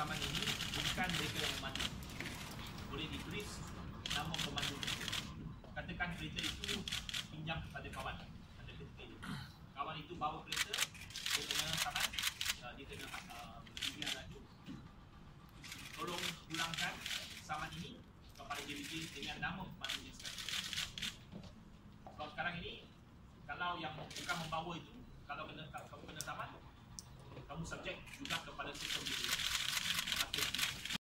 Saman ini bukan mereka yang memandu. Boleh ditulis nama pemandu katakan kereta itu pinjam kepada kawan. Pada ketika itu. Kawan itu bawa kereta dia kena saman uh, dia kena uh, berdiri laju tolong pulangkan saman ini kepada JBJ dengan nama pemandu yang sekarang. Sebab sekarang ini kalau yang bukan membawa itu kalau kena, kamu kena saman kamu subjek juga kepada sistem